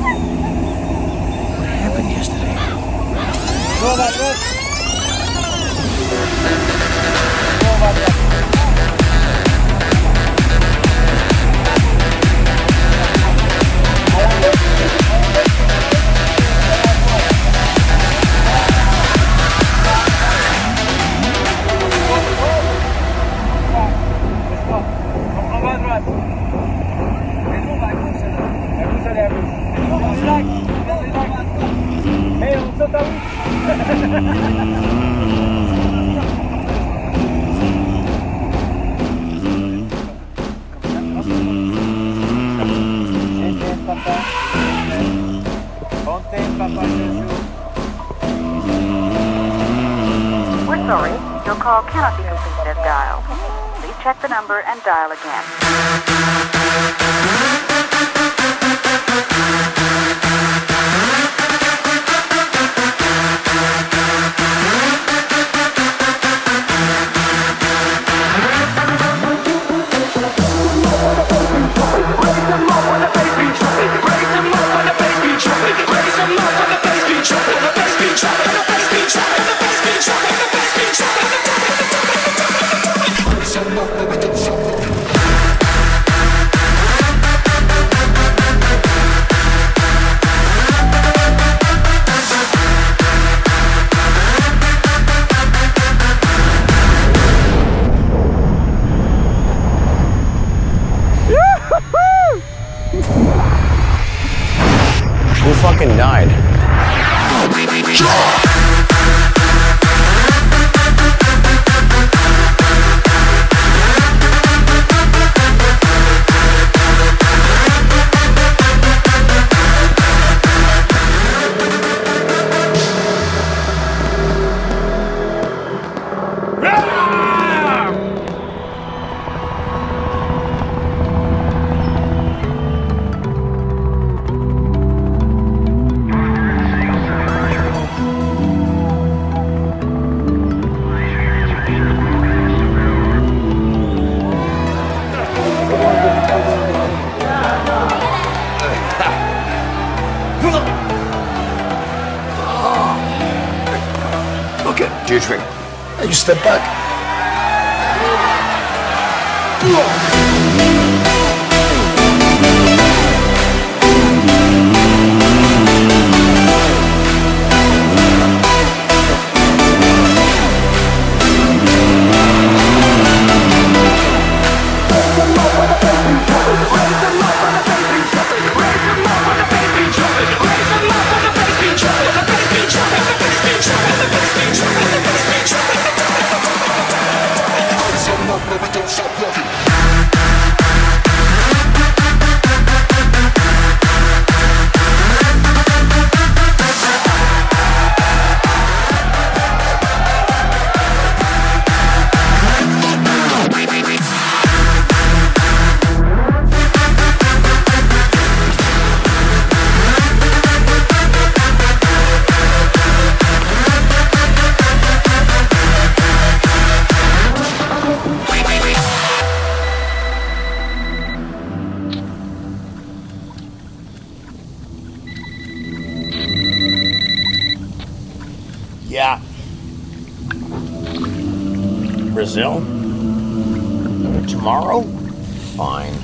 What happened yesterday? Robot, Robot, We're sorry, your call cannot be completed as dialed. Please check the number and dial again. Who fucking died? Look at Dietrich. You step back. no, no, we don't stop loving. Yeah. Brazil? Tomorrow? Fine.